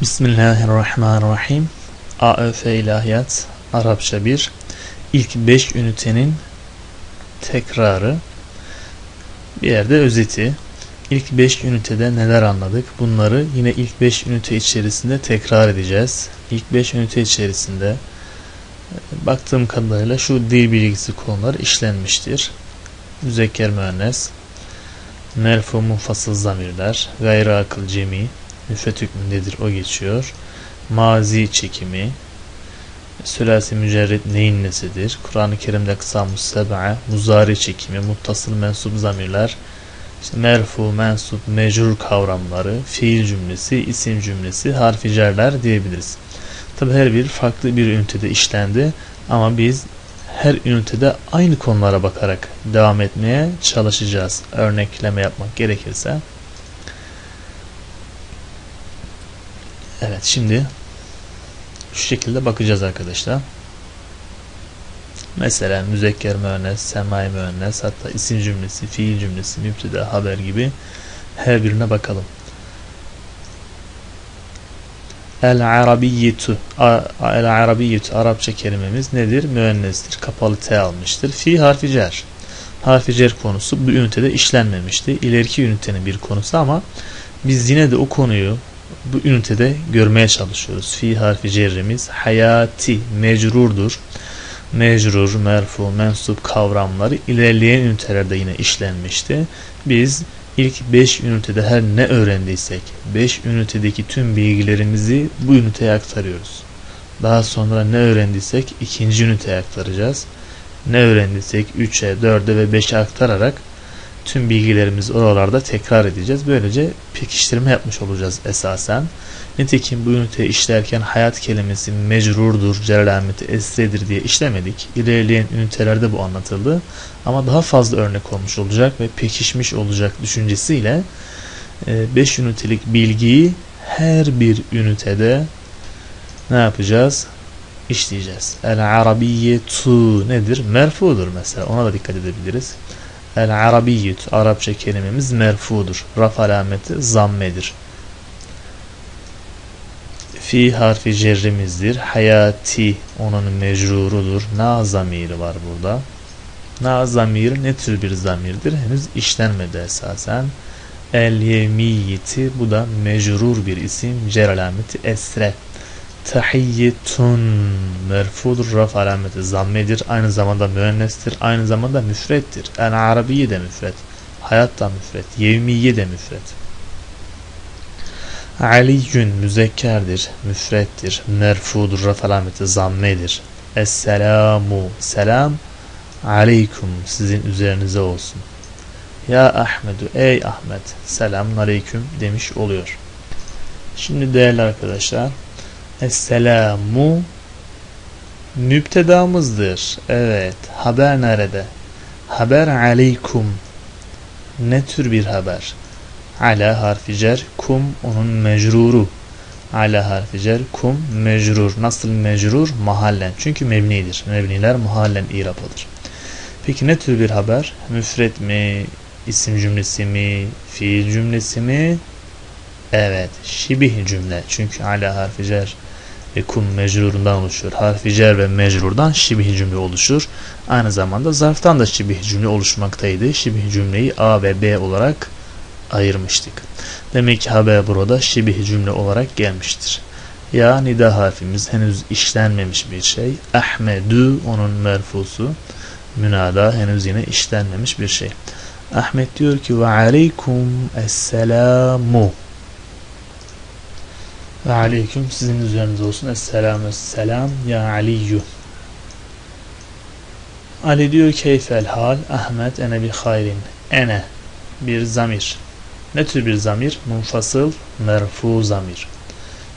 Bismillahirrahmanirrahim. AÖF İlahiyat Arapça 1 İlk 5 ünitenin tekrarı bir yerde özeti. İlk 5 ünitede neler anladık? Bunları yine ilk 5 ünite içerisinde tekrar edeceğiz. İlk 5 ünite içerisinde e, baktığım kadarıyla şu dil bilgisi konuları işlenmiştir. Müzekker müennes, merfu munfasıl zamirler, gayri akıl cemi, müfret hükmündedir o geçiyor. Mazi çekimi, sülasi mücerret neyin nesidir? Kur'an-ı Kerim'de kısamus seb'a, muzari çekimi, muttasıl mensup zamirler, işte merfu, mensup, mecrur kavramları, fiil cümlesi, isim cümlesi, harfi cerler diyebiliriz. Tabi her bir farklı bir ünitede işlendi ama biz her ünitede aynı konulara bakarak devam etmeye çalışacağız. Örnekleme yapmak gerekirse. Evet şimdi şu şekilde bakacağız arkadaşlar. Mesela müzekker müennes, semai müennes, hatta isim cümlesi, fiil cümlesi, müpteda, haber gibi her birine bakalım. El-Arabiyyetu El-Arabiyyetu Arapça kelimemiz nedir? Müennestir. Kapalı T almıştır. Fi harfi cer. Harfi cer konusu bu ünitede işlenmemişti. İleriki ünitenin bir konusu ama biz yine de o konuyu bu ünitede görmeye çalışıyoruz. Fi harfi cerrimiz hayati mecrurdur. Mecrur, merfu, mensup kavramları ilerleyen ünitelerde yine işlenmişti. Biz ilk 5 ünitede her ne öğrendiysek 5 ünitedeki tüm bilgilerimizi bu üniteye aktarıyoruz. Daha sonra ne öğrendiysek ikinci üniteye aktaracağız. Ne öğrendiysek 3'e, 4'e ve 5'e aktararak tüm bilgilerimizi oralarda tekrar edeceğiz. Böylece pekiştirme yapmış olacağız esasen. Nitekim bu üniteyi işlerken hayat kelimesi mecrurdur, cerelameti esredir diye işlemedik. İlerleyen ünitelerde bu anlatıldı. Ama daha fazla örnek olmuş olacak ve pekişmiş olacak düşüncesiyle 5 e, ünitelik bilgiyi her bir ünitede ne yapacağız? İşleyeceğiz. El arabiyyetu nedir? Merfudur mesela. Ona da dikkat edebiliriz. El arabiyyut Arapça kelimemiz merfudur. Raf alameti zammedir. Fi harfi cerrimizdir. Hayati onun mecrurudur. Na zamiri var burada. Na zamiri ne tür bir zamirdir? Henüz işlenmedi esasen. El yemiyeti bu da mecrur bir isim. Cer alameti esre tahiyyetun merfudur raf alameti. Zammedir aynı zamanda müennestir aynı zamanda müfrettir. En arabiye de müfret hayat da müfret yevmiye de müfret. Aliyün müzekkerdir, müfrettir, merfudur, raf alameti. Zammedir. Esselamu, selam aleykum sizin üzerinize olsun. Ya Ahmedu, ey Ahmet, selamun aleyküm demiş oluyor. Şimdi değerli arkadaşlar, Esselamu müptedamızdır. Evet. Haber nerede? Haber aleykum. Ne tür bir haber? Ala harfi cer, kum onun mecruru. Ala harfi cer, kum mecrur. Nasıl mecrur? Mahallen. Çünkü mebnidir. Mebniler mahallen irap alır. Peki ne tür bir haber? Müfret mi? İsim cümlesi mi? Fiil cümlesi mi? Evet. Şibih cümle. Çünkü ala harfi cer ve kum mecrurundan oluşuyor. Harfi cer ve mecrurdan şibih cümle oluşur. Aynı zamanda zarftan da şibih cümle oluşmaktaydı. Şibih cümleyi A ve B olarak ayırmıştık. Demek ki haber burada şibih cümle olarak gelmiştir. Ya nida harfimiz henüz işlenmemiş bir şey. Ahmedu onun merfusu. Münada henüz yine işlenmemiş bir şey. Ahmet diyor ki ve aleykum esselamu. Ve aleyküm sizin üzerinize olsun. Esselamu selam ya Aliyyü. Ali diyor keyfel hal Ahmet ene bi hayrin. Ene bir zamir. Ne tür bir zamir? Munfasıl merfu zamir.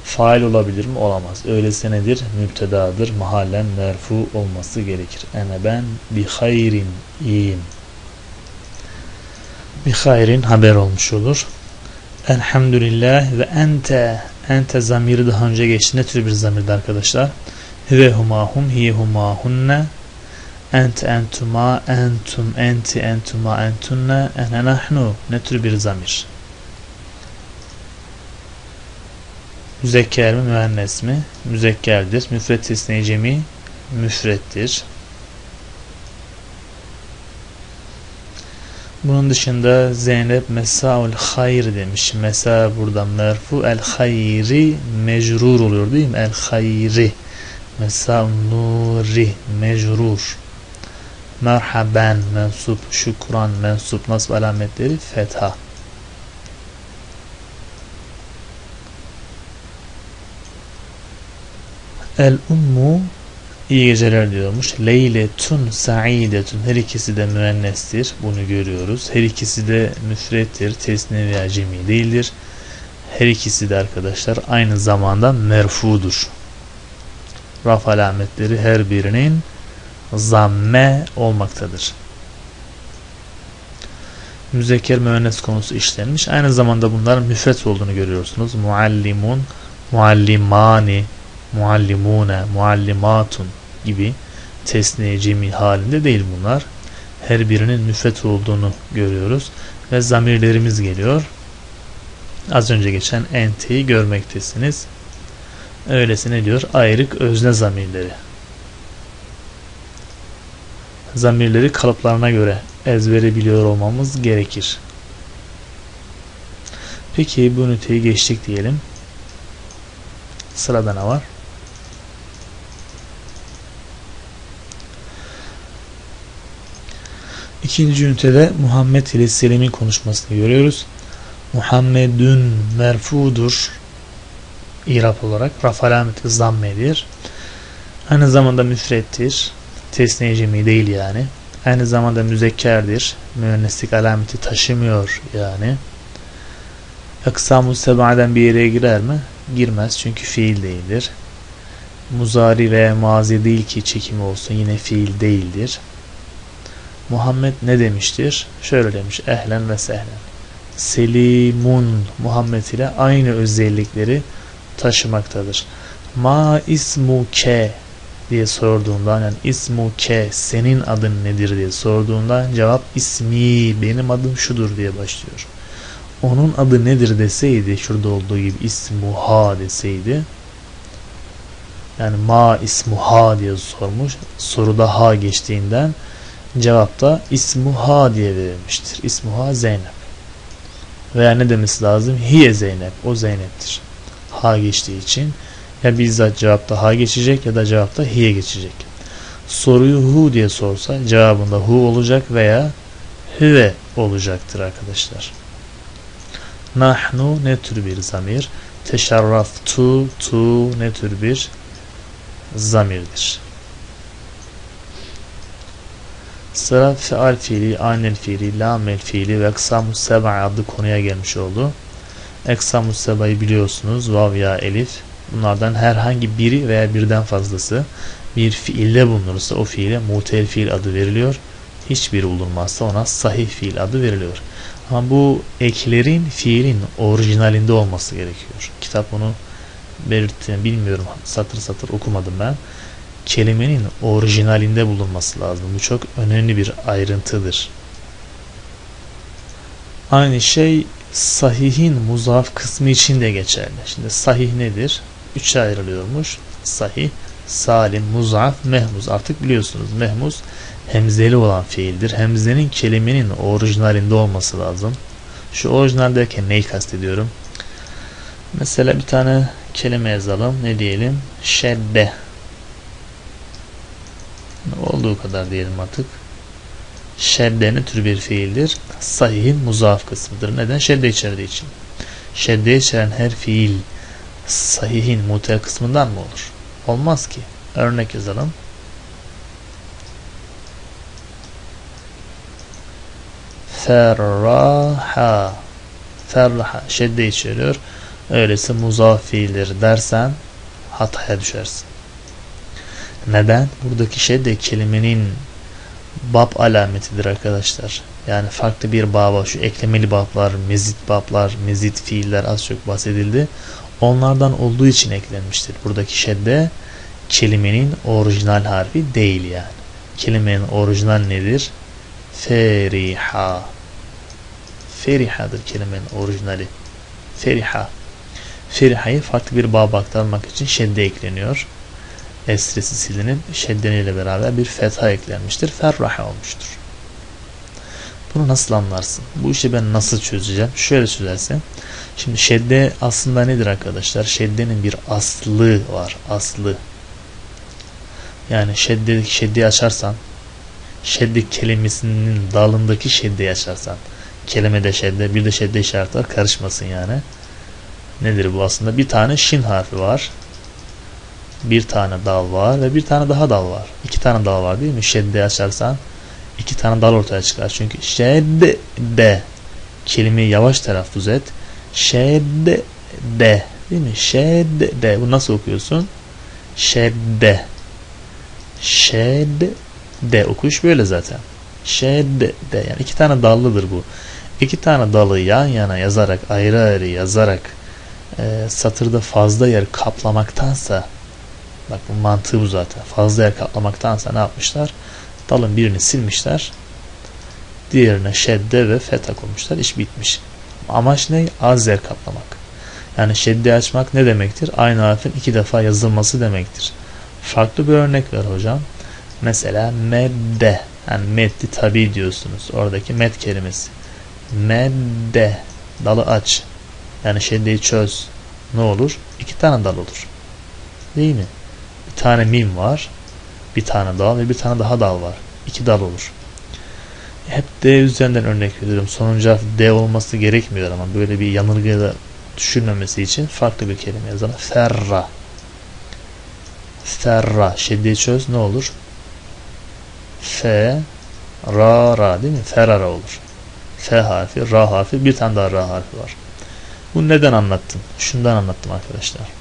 Fail olabilir mi? Olamaz. Öyleyse nedir? Müptedadır. Mahallen merfu olması gerekir. Ene ben bi hayrin iyiyim. Bi hayrin haber olmuş olur. Elhamdülillah ve ente ente zamiri daha önce geçti. Ne tür bir zamirdi arkadaşlar? Hüve humahum hiye humahunne ent entuma entum enti entuma entunne ene nahnu ne tür bir zamir? Müzekker mi müennes mi? Müzekkerdir. Müfret tesniye cemi müfrettir. Bunun dışında Zeynep mesaul hayr demiş. Mesa burada merfu el hayri mecrur oluyor değil mi? El hayri. Mesaul nuri mecrur. Merhaben mensup, şükran mensup nasb alametleri fetha. El ummu iyi geceler diyormuş. Leyletun saidetun her ikisi de müennestir. Bunu görüyoruz. Her ikisi de müfrettir. Tesne veya cemi değildir. Her ikisi de arkadaşlar aynı zamanda merfudur. Raf alametleri her birinin zamme olmaktadır. Müzekker müennes konusu işlenmiş. Aynı zamanda bunların müfret olduğunu görüyorsunuz. Muallimun, muallimani, muallimune, muallimatun gibi tesniye cemi halinde değil bunlar. Her birinin müfret olduğunu görüyoruz ve zamirlerimiz geliyor. Az önce geçen enteyi görmektesiniz. Öylesine diyor ayrık özne zamirleri. Zamirleri kalıplarına göre ezbere biliyor olmamız gerekir. Peki bu üniteyi geçtik diyelim. Sırada ne var? İkinci ünitede Muhammed ile Selim'in konuşmasını görüyoruz. Muhammedün merfudur irap olarak raf alameti zammedir. Aynı zamanda müfrettir. Cemi değil yani. Aynı zamanda müzekkerdir. Müenneslik alameti taşımıyor yani. Aksamu seba'den bir yere girer mi? Girmez çünkü fiil değildir. Muzari veya mazi değil ki çekimi olsun yine fiil değildir. Muhammed ne demiştir? Şöyle demiş. Ehlen ve sehlen. Selimun Muhammed ile aynı özellikleri taşımaktadır. Ma ismuke diye sorduğundan yani ismuke senin adın nedir diye sorduğundan cevap ismi benim adım şudur diye başlıyor. Onun adı nedir deseydi şurada olduğu gibi ismuha deseydi yani ma ismuha diye sormuş soruda ha geçtiğinden cevapta ismuha diye verilmiştir. İsmuha Zeynep. Veya ne demesi lazım? Hiye Zeynep. O Zeynep'tir. Ha geçtiği için ya bizzat cevapta ha geçecek ya da cevapta hiye geçecek. Soruyu hu diye sorsa cevabında hu olacak veya hüve olacaktır arkadaşlar. Nahnu ne tür bir zamir? Teşarraftu tu ne tür bir zamirdir. Sıra feal fiili, anel fiili, lamel fiili ve eksamus seba adlı konuya gelmiş oldu. Eksamus seba'yı biliyorsunuz. Vav ya elif. Bunlardan herhangi biri veya birden fazlası bir fiilde bulunursa o fiile mutel fiil adı veriliyor. Hiçbiri bulunmazsa ona sahih fiil adı veriliyor. Ama bu eklerin fiilin orijinalinde olması gerekiyor. Kitap bunu belirtti. Bilmiyorum satır satır okumadım ben kelimenin orijinalinde bulunması lazım. Bu çok önemli bir ayrıntıdır. Aynı şey sahihin muzaf kısmı için de geçerli. Şimdi sahih nedir? Üçe ayrılıyormuş. Sahih, salim, muzaf, mehmuz. Artık biliyorsunuz mehmuz hemzeli olan fiildir. Hemzenin kelimenin orijinalinde olması lazım. Şu orijinal derken neyi kastediyorum? Mesela bir tane kelime yazalım. Ne diyelim? Şedde olduğu kadar diyelim artık. Şedde tür bir fiildir? Sahihin muzaf kısmıdır. Neden? Şedde içerdiği için. Şedde içeren her fiil sahihin mutel kısmından mı olur? Olmaz ki. Örnek yazalım. Ferraha Ferraha şedde içeriyor. Öyleyse muzaf fiildir dersen hataya düşersin. Neden? Buradaki şey de kelimenin bab alametidir arkadaşlar. Yani farklı bir baba şu eklemeli bablar, mezit bablar, mezit fiiller az çok bahsedildi. Onlardan olduğu için eklenmiştir. Buradaki şedde kelimenin orijinal harfi değil yani. Kelimenin orijinal nedir? Feriha. Feriha'dır kelimenin orijinali. Feriha. Feriha'yı farklı bir baba aktarmak için şedde ekleniyor. Esresi silinip şeddeniyle beraber bir fetha eklenmiştir. Ferraha olmuştur. Bunu nasıl anlarsın? Bu işi ben nasıl çözeceğim? Şöyle çözersen. Şimdi şedde aslında nedir arkadaşlar? Şeddenin bir aslı var. Aslı. Yani şedde, şeddeyi açarsan şedde kelimesinin dalındaki şeddeyi açarsan kelimede şedde bir de şedde işareti var karışmasın yani. Nedir bu aslında? Bir tane şin harfi var. Bir tane dal var ve bir tane daha dal var. İki tane dal var değil mi? Şedde açarsan iki tane dal ortaya çıkar. Çünkü şedde de kelimeyi yavaş telaffuz et. Şedde de değil mi? Şedde de. Bu nasıl okuyorsun? Şedde. Şedde de okuş böyle zaten. Şedde de yani iki tane dallıdır bu. İki tane dalı yan yana yazarak ayrı ayrı yazarak e, satırda fazla yer kaplamaktansa bak bu mantığı bu zaten fazla yer kaplamaktansa ne yapmışlar? Dalın birini silmişler. Diğerine şedde ve feta koymuşlar. İş bitmiş. Amaç ne? Az yer kaplamak. Yani şedde açmak ne demektir? Aynı harfin iki defa yazılması demektir. Farklı bir örnek ver hocam. Mesela medde. Yani meddi tabi diyorsunuz. Oradaki med kelimesi. Medde. Dalı aç. Yani şeddeyi çöz. Ne olur? İki tane dal olur. Değil mi? Tane mim var. Bir tane dal ve bir tane daha dal var. İki dal olur. Hep D üzerinden örnek veriyorum. Sonuncu harf D olması gerekmiyor ama böyle bir yanılgıda düşünmemesi için farklı bir kelime yazalım. Ferra. Ferra. Şeddeyi çöz ne olur? F ra ra değil mi? Ferara olur. F harfi, ra harfi, bir tane daha ra harfi var. Bu neden anlattım? Şundan anlattım arkadaşlar.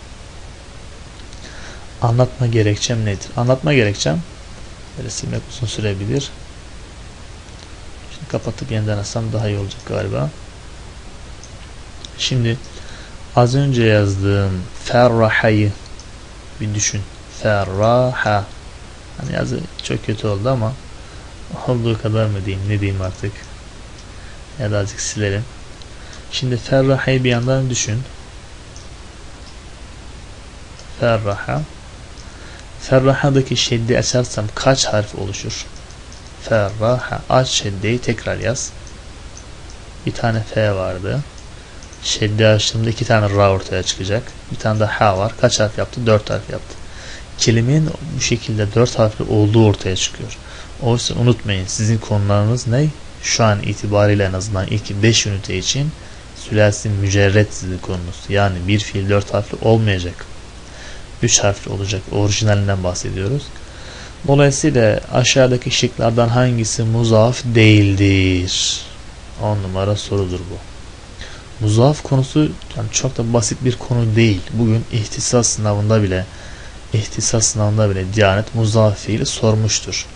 Anlatma gerekçem nedir? Anlatma gerekçem böyle silmek uzun sürebilir. Şimdi kapatıp yeniden açsam daha iyi olacak galiba. Şimdi az önce yazdığım ferrahayı bir düşün. Ferraha. Hani yazı çok kötü oldu ama olduğu kadar mı diyeyim ne diyeyim artık. Ya da azıcık silelim. Şimdi ferrahayı bir yandan düşün. Ferraha. Ferraha'daki şeddi açarsam kaç harf oluşur? Ferraha. Aç şeddeyi tekrar yaz. Bir tane F vardı. Şeddi açtığımda iki tane Ra ortaya çıkacak. Bir tane de H var. Kaç harf yaptı? Dört harf yaptı. Kelimenin bu şekilde dört harfli olduğu ortaya çıkıyor. Oysa unutmayın sizin konularınız ne? Şu an itibariyle en azından ilk 5 ünite için sülasi mücerret sizin konunuz. Yani bir fiil dört harfli olmayacak. Üç harfli olacak. Orijinalinden bahsediyoruz. Dolayısıyla aşağıdaki şıklardan hangisi muzaf değildir? 10 numara sorudur bu. Muzaf konusu yani çok da basit bir konu değil. Bugün ihtisas sınavında bile ihtisas sınavında bile Diyanet muzaf fiili sormuştur.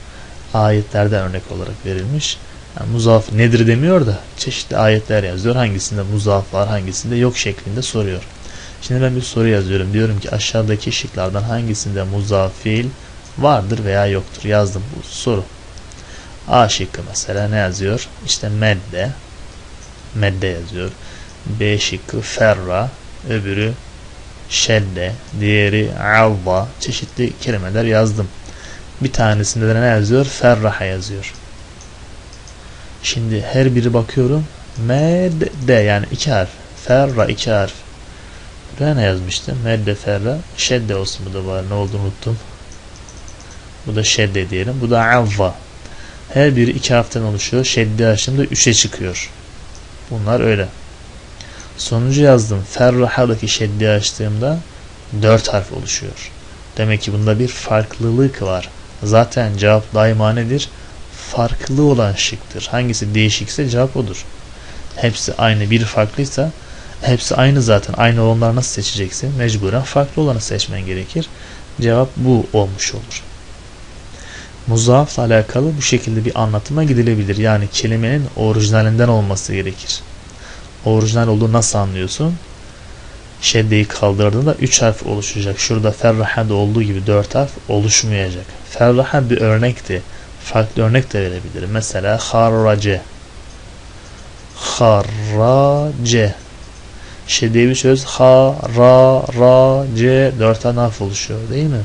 Ayetlerde örnek olarak verilmiş. Yani muzaf nedir demiyor da çeşitli ayetler yazıyor. Hangisinde muzaf var hangisinde yok şeklinde soruyor. Şimdi ben bir soru yazıyorum. Diyorum ki aşağıdaki şıklardan hangisinde muzaf fiil vardır veya yoktur. Yazdım bu soru. A şıkkı mesela ne yazıyor? İşte medde. Medde yazıyor. B şıkkı ferra. Öbürü şedde. Diğeri avva. Çeşitli kelimeler yazdım. Bir tanesinde de ne yazıyor? Ferraha yazıyor. Şimdi her biri bakıyorum. Medde yani iki harf. Ferra iki harf. Buraya ne yazmıştım? Medde ferra. Şedde olsun bu da var. Ne olduğunu unuttum. Bu da şedde diyelim. Bu da avva. Her biri iki harften oluşuyor. Şedde açtığımda üçe çıkıyor. Bunlar öyle. Sonucu yazdım. Ferraha'daki şedde açtığımda dört harf oluşuyor. Demek ki bunda bir farklılık var. Zaten cevap daima nedir? Farklı olan şıktır. Hangisi değişikse cevap odur. Hepsi aynı bir farklıysa hepsi aynı zaten. Aynı olanları nasıl seçeceksin? Mecburen farklı olanı seçmen gerekir. Cevap bu olmuş olur. Muzafla alakalı bu şekilde bir anlatıma gidilebilir. Yani kelimenin orijinalinden olması gerekir. Orijinal olduğu nasıl anlıyorsun? Şeddeyi kaldırdığında 3 harf oluşacak. Şurada ferrahada olduğu gibi 4 harf oluşmayacak. Ferraha bir örnekti. Farklı örnek de verebilirim. Mesela harrace. Harrace. Şeddeyi söz ha, ra, ra, c dört tane harf oluşuyor değil mi?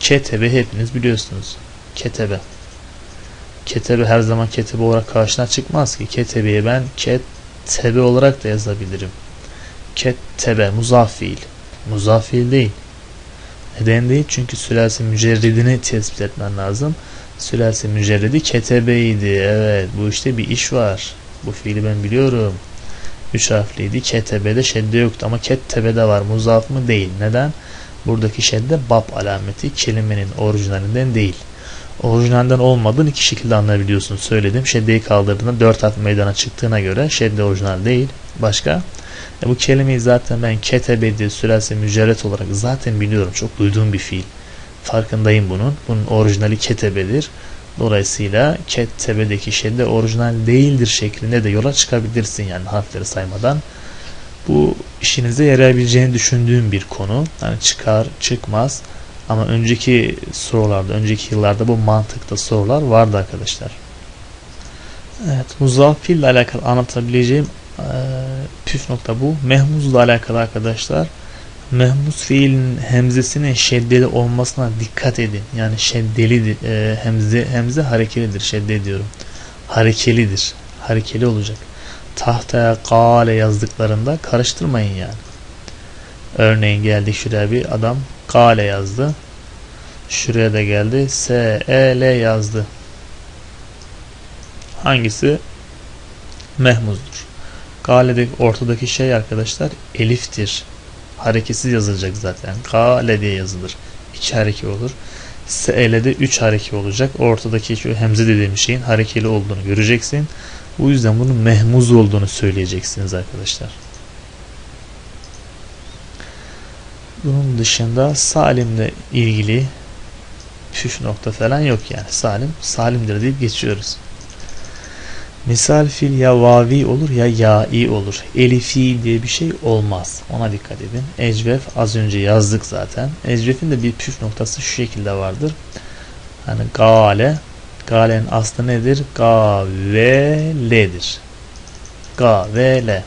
Ketebe hepiniz biliyorsunuz. Ketebe. Ketebe her zaman ketebe olarak karşına çıkmaz ki. Ketebeye ben ketebe olarak da yazabilirim. Ketebe muzaf fiil. Muzaf fiil değil. Neden değil? Çünkü sülasi mücerridini tespit etmen lazım. Sülasi mücerridi ketebeydi. Evet bu işte bir iş var. Bu fiili ben biliyorum. Üç harfliydi. Ketebede şedde yoktu ama kettebede var. Muzaf mı? Değil. Neden? Buradaki şedde bab alameti kelimenin orijinalinden değil. Orijinalden olmadığını iki şekilde anlayabiliyorsun. Söyledim. Şeddeyi kaldırdığında dört harf meydana çıktığına göre şedde orijinal değil. Başka? E bu kelimeyi zaten ben ketebedi sürelse mücerret olarak zaten biliyorum. Çok duyduğum bir fiil. Farkındayım bunun. Bunun orijinali ketebedir. Dolayısıyla ketebedeki şedde orijinal değildir şeklinde de yola çıkabilirsin yani harfleri saymadan. Bu işinize yarayabileceğini düşündüğüm bir konu. Yani çıkar, çıkmaz. Ama önceki sorularda, önceki yıllarda bu mantıkta sorular vardı arkadaşlar. Evet, muzaffil ile alakalı anlatabileceğim e, püf nokta bu. Mehmuzla alakalı arkadaşlar. Mehmuz fiilin hemzesinin şeddeli olmasına dikkat edin. Yani şeddeli e, hemze hemze harekelidir. Şedde diyorum. Harekelidir. Harekeli olacak. Tahtaya kale yazdıklarında karıştırmayın yani. Örneğin geldik şuraya bir adam kale yazdı. Şuraya da geldi. S, E, L yazdı. Hangisi? Mehmuzdur. Gale'de ortadaki şey arkadaşlar eliftir. Hareketsiz yazılacak zaten. Gale diye yazılır. İki hareke olur. S'le'de üç hareke olacak. Ortadaki şu hemze dediğim şeyin harekeli olduğunu göreceksin. Bu yüzden bunun mehmuz olduğunu söyleyeceksiniz arkadaşlar. Bunun dışında Salim'le ilgili püf nokta falan yok yani. Salim, Salim'dir deyip geçiyoruz. Misal fil ya vavi olur ya ya'i olur. Elifi diye bir şey olmaz. Ona dikkat edin. Ecvef az önce yazdık zaten. Ecvef'in de bir püf noktası şu şekilde vardır. Hani gale Gale'nin aslı nedir? Gavele'dir. Gavele.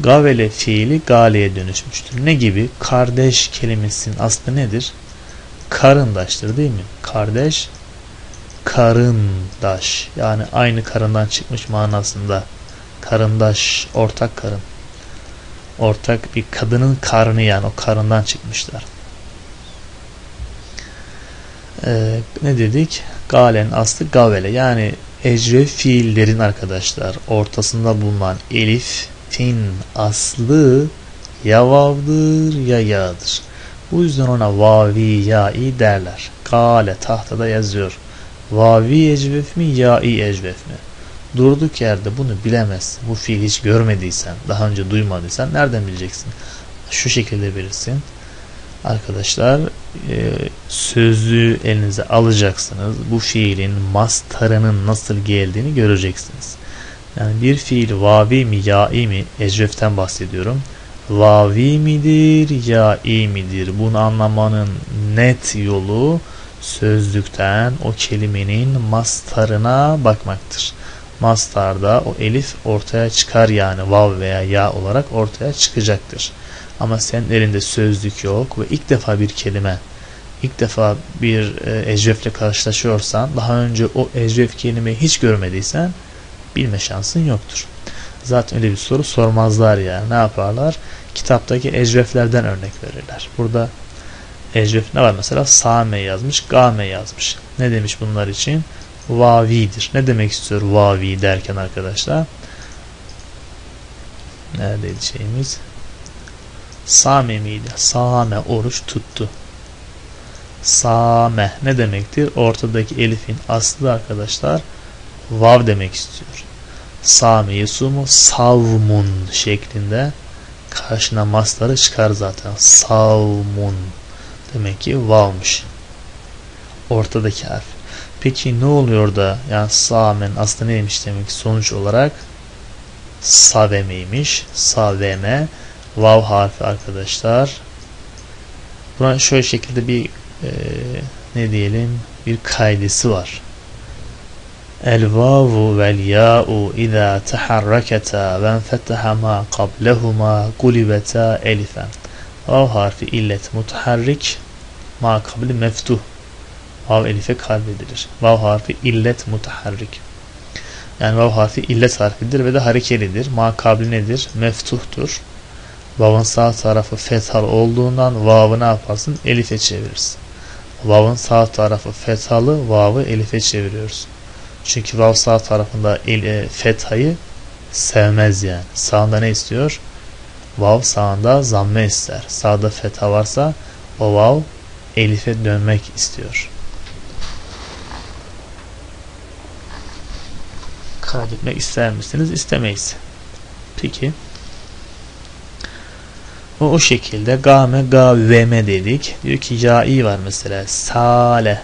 Gavele fiili Gale'ye dönüşmüştür. Ne gibi? Kardeş kelimesinin aslı nedir? Karındaştır değil mi? Kardeş karındaş. Yani aynı karından çıkmış manasında. Karındaş ortak karın. Ortak bir kadının karnı yani o karından çıkmışlar. Ee, ne dedik? Galen aslı gavele. Yani ecre fiillerin arkadaşlar ortasında bulunan elif fin aslı ya vavdır ya yağdır bu yüzden ona vavi ya'i derler. Gale tahtada yazıyor Vavi ecvef mi, ya'i ecvef mi? Durduk yerde bunu bilemez. Bu fiil hiç görmediysen, daha önce duymadıysan nereden bileceksin? Şu şekilde bilirsin. Arkadaşlar e, sözlüğü elinize alacaksınız. Bu fiilin mastarının nasıl geldiğini göreceksiniz. Yani bir fiil vavi mi, ya'i mi? Ecveften bahsediyorum. Vavi midir, ya'i midir? Bunu anlamanın net yolu sözlükten o kelimenin mastarına bakmaktır. Mastarda o elif ortaya çıkar yani vav veya ya olarak ortaya çıkacaktır. Ama senin elinde sözlük yok ve ilk defa bir kelime, ilk defa bir e, ecvefle karşılaşıyorsan, daha önce o ecvef kelimeyi hiç görmediysen bilme şansın yoktur. Zaten öyle bir soru sormazlar ya. Ne yaparlar? Kitaptaki ecveflerden örnek verirler. Burada Ecref ne var mesela? Same yazmış, Game yazmış. Ne demiş bunlar için? Vavidir. Ne demek istiyor vavi derken arkadaşlar? Neredeydi şeyimiz? Same miydi? Same oruç tuttu. Same ne demektir? Ortadaki elifin aslı arkadaşlar vav demek istiyor. Same yesumu savmun şeklinde karşına masları çıkar zaten. Savmun Demek ki vavmış. Ortadaki harf. Peki ne oluyor da yani samen aslında neymiş demek ki sonuç olarak savemeymiş. Saveme vav harfi arkadaşlar. Buna şöyle şekilde bir e, ne diyelim bir kaidesi var. El vavu vel ya'u izâ teharraketa ve enfeteha ma qablehuma gulibeta elifen. Vav harfi illet mutaharrik ma kabli meftuh vav elife kalbedilir. Vav harfi illet mutaharrik. Yani vav harfi illet harfidir ve de harekelidir. Ma kabli nedir? Meftuhtur. Vav'ın sağ tarafı fethal olduğundan vav'ı ne yaparsın? Elife çevirirsin. Vav'ın sağ tarafı fethalı, vav'ı elife çeviriyoruz. Çünkü vav sağ tarafında el, e, fethayı sevmez yani. Sağında ne istiyor? Vav sağında zamme ister. Sağda fetha varsa o vav elife dönmek istiyor. Kaydetmek ister misiniz? İstemeyiz. Peki. O, o şekilde game gavveme dedik. Diyor ki ya'i var mesela. Sale.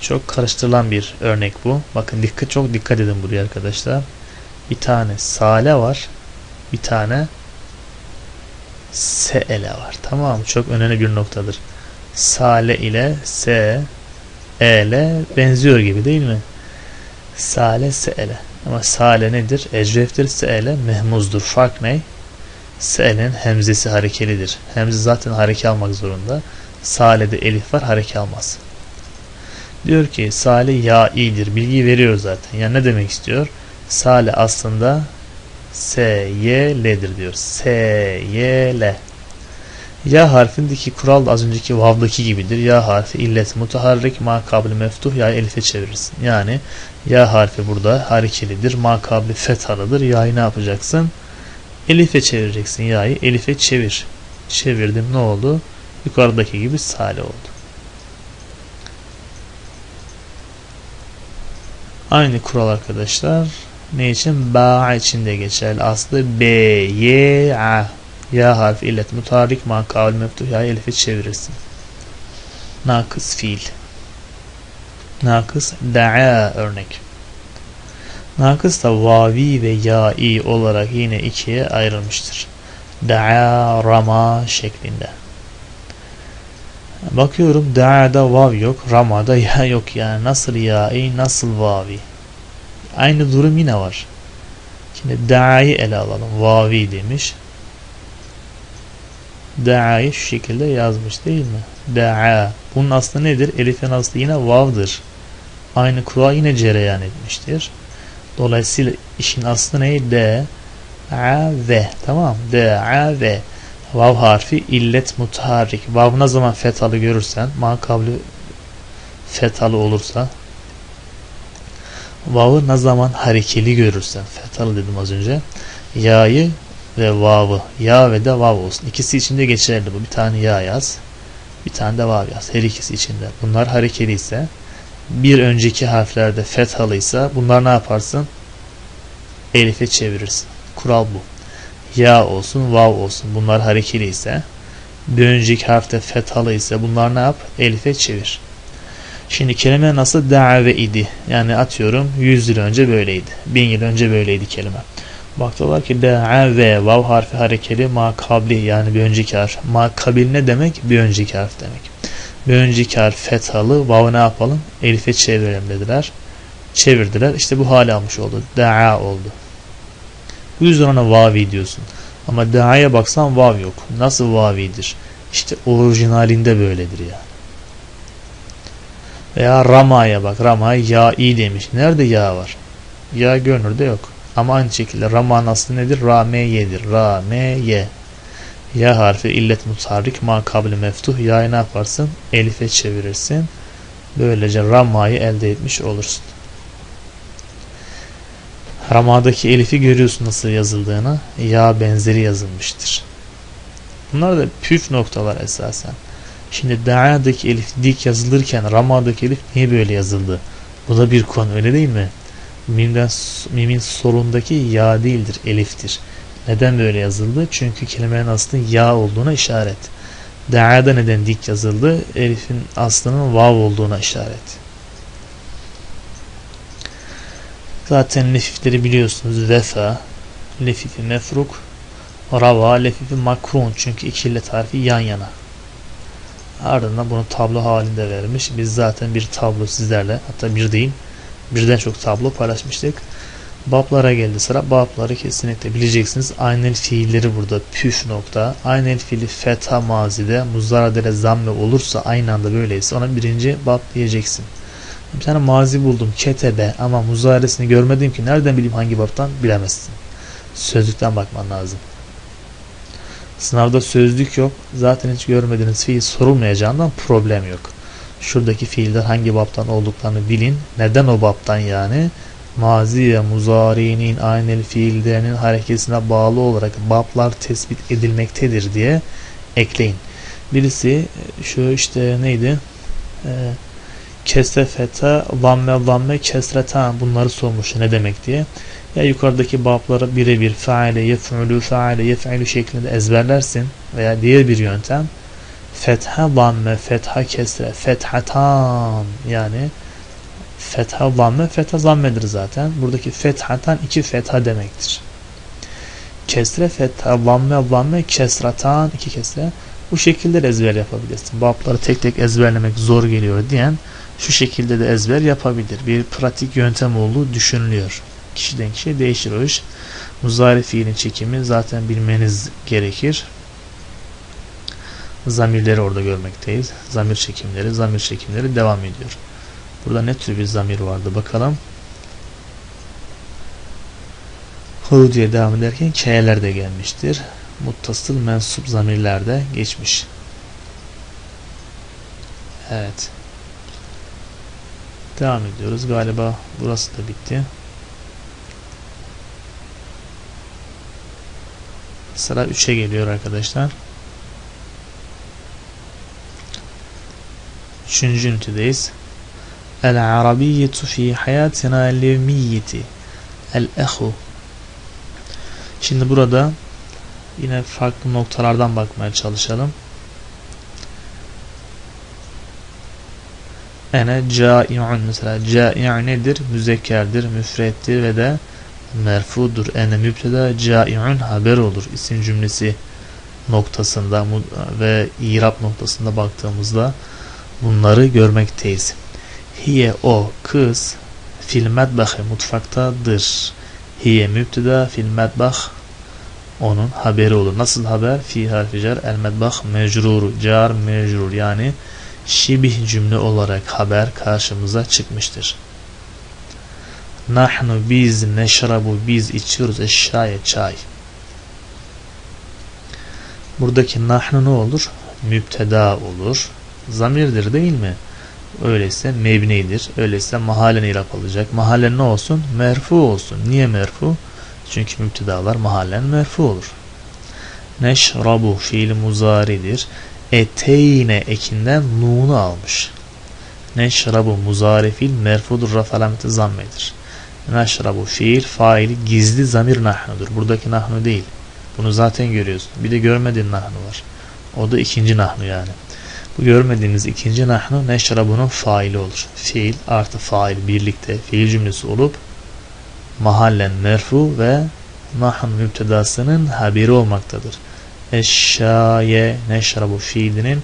Çok karıştırılan bir örnek bu. Bakın dikkat çok dikkat edin buraya arkadaşlar. Bir tane sale var. Bir tane se'ele var. Tamam? Çok önemli bir noktadır. Sale ile se ele benziyor gibi değil mi? Sale se'ele. Ama sale nedir? Ecreftir. Se'ele mehmuzdur. Fark ne? Se'elenin hemzesi harekelidir. Hemze zaten hareke almak zorunda. Sale'de elif var hareke almaz. Diyor ki sale ya iyidir. Bilgi veriyor zaten. Yani ne demek istiyor? Sale aslında S, Y, L'dir diyor. S, Y, L. Ya harfindeki kural az önceki vavdaki gibidir. Ya harfi illet mutaharrik ma kabli meftuh ya elife çevirirsin. Yani ya harfi burada harekelidir. Ma kabli fethalıdır. Ya'yı ne yapacaksın? Elife çevireceksin. Ya'yı elife çevir. Çevirdim ne oldu? Yukarıdaki gibi sale oldu. Aynı kural arkadaşlar ne için? Ba için de geçerli. Aslı B, Y, A. Ya harfi illet mutarik ma kavl meftuh ya elifi çevirirsin. Nakıs fiil. Nakıs da'a örnek. Nakıs da vavi ve ya'i olarak yine ikiye ayrılmıştır. Da'a, rama şeklinde. Bakıyorum da'da vav yok, ramada ya yok yani. Nasıl ya'i, nasıl vavi? Aynı durum yine var. Şimdi da'ayı ele alalım. Vavi demiş. Da'ayı şu şekilde yazmış değil mi? Da'a. Bunun aslı nedir? Elif'in aslı yine vav'dır. Aynı kural yine cereyan etmiştir. Dolayısıyla işin aslı ne? D, A, V. Tamam. D, A, V. Vav harfi illet mutaharrik. Vav ne zaman fethalı görürsen, makabli fethalı olursa Vav'ı ne zaman harekeli görürsen, fetalı dedim az önce, ya'yı ve vav'ı, ya ve de vav olsun. İkisi içinde geçerli bu. Bir tane ya yaz, bir tane de vav yaz. Her ikisi içinde. Bunlar harekeli ise, bir önceki harflerde fethalıysa bunlar ne yaparsın? Elif'e çevirirsin. Kural bu. Ya olsun, vav olsun. Bunlar harekeli ise, bir önceki harfte fethalı ise bunlar ne yap? Elif'e çevir. Şimdi kelime nasıl da've idi? Yani atıyorum 100 yıl önce böyleydi. 1000 yıl önce böyleydi kelime. Baktılar ki da've vav harfi harekeli ma kabli yani bir önceki harf. Ma kabil ne demek? Bir önceki harf demek. Bir önceki harf fethalı vav ne yapalım? Elife çevirelim dediler. Çevirdiler. İşte bu hale almış oldu. Da'a oldu. Bu yüzden ona vavi diyorsun. Ama da'ya baksan vav yok. Nasıl vavidir? İşte orijinalinde böyledir yani. Veya Rama'ya bak. Rama ya i demiş. Nerede ya var? Ya görünürde yok. Ama aynı şekilde Rama'nın aslı nedir? Rameye'dir. Rameye. Ya harfi illet mutarrik ma kabli meftuh. Ya'yı ne yaparsın? Elif'e çevirirsin. Böylece Rama'yı elde etmiş olursun. Rama'daki Elif'i görüyorsun nasıl yazıldığını. Ya benzeri yazılmıştır. Bunlar da püf noktalar esasen. Şimdi da'adaki elif dik yazılırken rama'daki elif niye böyle yazıldı? Bu da bir konu öyle değil mi? Mimden, mimin solundaki ya değildir, eliftir. Neden böyle yazıldı? Çünkü kelimenin aslında ya olduğuna işaret. Da'ada neden dik yazıldı? Elif'in aslının vav olduğuna işaret. Zaten lefifleri biliyorsunuz. Vefa, lefifi mefruk, rava, lefifi makrun. Çünkü iki illet yan yana. Ardından bunu tablo halinde vermiş. Biz zaten bir tablo sizlerle hatta bir değil birden çok tablo paylaşmıştık. Bablara geldi sıra. Babları kesinlikle bileceksiniz. Aynel fiilleri burada püf nokta. Aynel fiili fetha mazide muzzaradele zamme olursa aynı anda böyleyse ona birinci bab diyeceksin. Bir tane mazi buldum ketebe ama muzaresini görmedim ki nereden bileyim hangi babtan bilemezsin. Sözlükten bakman lazım. Sınavda sözlük yok. Zaten hiç görmediğiniz fiil sorulmayacağından problem yok. Şuradaki fiiller hangi babtan olduklarını bilin. Neden o babtan yani? Mazi ve muzari'nin aynel fiillerinin hareketine bağlı olarak bablar tespit edilmektedir diye ekleyin. Birisi şu işte neydi? Ee, kesre feta, zamme zamme kesretan bunları sormuş ne demek diye. Ya yukarıdaki babları birebir faale, yef'ulu, faale, yef'ulu şeklinde ezberlersin veya diğer bir yöntem fetha zamme, fetha kesre, fethatan yani fetha zamme, fetha zammedir zaten. Buradaki fethatan iki fetha demektir. Kesre fetha zamme zamme kesratan iki kesre. Bu şekilde ezber yapabilirsin. Babları tek tek ezberlemek zor geliyor diyen şu şekilde de ezber yapabilir. Bir pratik yöntem olduğu düşünülüyor. Kişiden kişiye değişir o iş. Muzari fiilin çekimi zaten bilmeniz gerekir. Zamirleri orada görmekteyiz. Zamir çekimleri, zamir çekimleri devam ediyor. Burada ne tür bir zamir vardı bakalım. Hu diye devam ederken K'ler de gelmiştir. Muttasıl mensup zamirlerde geçmiş. Evet. Devam ediyoruz. Galiba burası da bitti. Sıra 3'e geliyor arkadaşlar. Üçüncü ünitedeyiz. El-Arabiyyetu fi hayatina levmiyyeti El-ehu Şimdi burada yine farklı noktalardan bakmaya çalışalım. Ene cai'un mesela cai' nedir? Müzekkerdir, müfrettir ve de merfudur. Ene mübteda cai'un haber olur. İsim cümlesi noktasında ve irab noktasında baktığımızda bunları görmekteyiz. Hiye o kız fil medbahi mutfaktadır. Hiye mübteda fil medbah onun haberi olur. Nasıl haber? Fi harfi cer el medbah mecrur car mecrur yani şibih cümle olarak haber karşımıza çıkmıştır. Nahnu biz neşrabu biz içiyoruz eşşaye çay. Buradaki nahnu ne olur? Müpteda olur. Zamirdir değil mi? Öyleyse mebnidir. Öyleyse mahallen irap alacak. Mahallen ne olsun? Merfu olsun. Niye merfu? Çünkü müptedalar mahallen merfu olur. Neşrabu fiil muzaridir. Eteyne ekinden nunu almış. Neşrabu muzari fiil merfudur raf alameti zammedir. Neşrabu fiil faili gizli zamir nahnudur. Buradaki nahnu değil. Bunu zaten görüyorsun. Bir de görmediğin nahnu var. O da ikinci nahnu yani. Bu görmediğiniz ikinci nahnu neşrabunun faili olur. Fiil artı fail birlikte fiil cümlesi olup mahallen merfu ve nahn müptedasının haberi olmaktadır. Eşşaye neşrabu fiilinin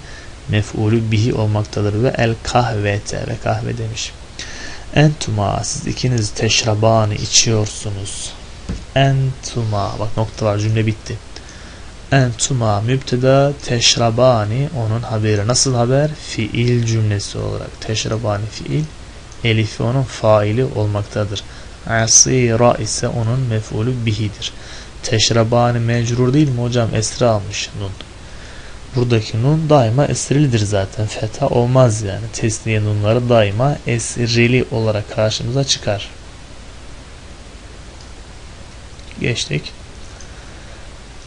mef'ulü bihi olmaktadır ve el kahvete ve kahve demiş. Entuma siz ikiniz teşrabani içiyorsunuz. Entuma bak nokta var cümle bitti. Entuma mübteda teşrabani onun haberi. Nasıl haber? Fiil cümlesi olarak. Teşrabani fiil. Elifi onun faili olmaktadır. Asira ise onun mef'ulü bihidir. Teşrabani mecrur değil mi hocam? Esra almış nun. Buradaki nun daima esrilidir zaten. Feta olmaz yani. Tesniye nunları daima esrili olarak karşımıza çıkar. Geçtik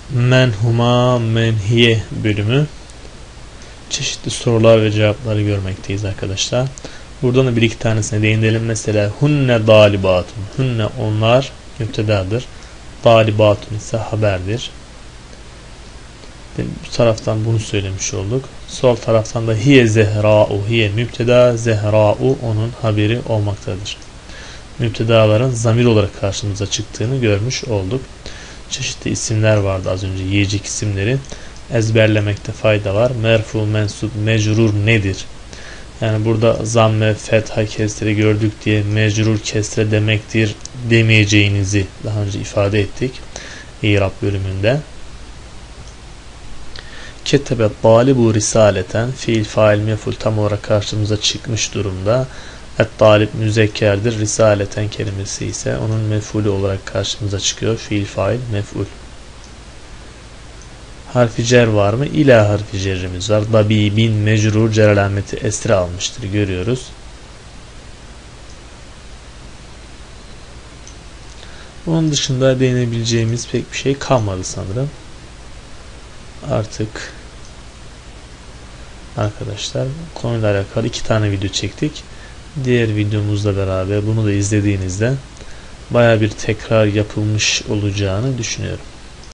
menhuma menhiye bölümü çeşitli sorular ve cevapları görmekteyiz arkadaşlar. Buradan da bir iki tanesine değinelim. Mesela hunne dalibatun. Hunne onlar müptedadır. Dalibatun ise haberdir. Bu taraftan bunu söylemiş olduk. Sol taraftan da hiye zehra'u hiye müpteda zehra'u onun haberi olmaktadır. Müptedaların zamir olarak karşımıza çıktığını görmüş olduk çeşitli isimler vardı az önce yiyecek isimleri ezberlemekte fayda var. Merfu, mensup, mecrur nedir? Yani burada zamme, fetha, kesre gördük diye mecrur kesre demektir demeyeceğinizi daha önce ifade ettik. İrab bölümünde. Ketebe bu risaleten fiil fail meful tam olarak karşımıza çıkmış durumda. Et talip müzekkerdir. Risaleten kelimesi ise onun mefulü olarak karşımıza çıkıyor. Fiil fail meful. Harfi cer var mı? İla harfi cerrimiz var. Dabibin mecrur cer alameti esre almıştır. Görüyoruz. Onun dışında değinebileceğimiz pek bir şey kalmadı sanırım. Artık arkadaşlar konuyla alakalı iki tane video çektik. Diğer videomuzla beraber bunu da izlediğinizde baya bir tekrar yapılmış olacağını düşünüyorum.